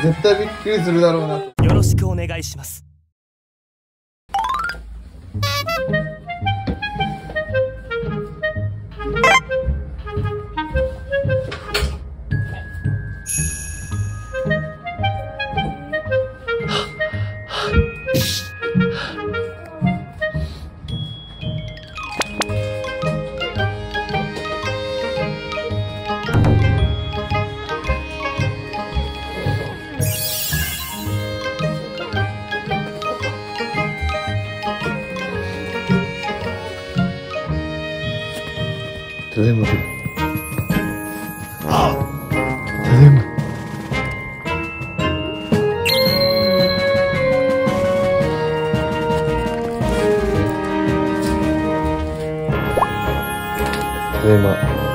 絶対びっくりするだろうなよろしくお願いしますただいま。ただいま。ただいま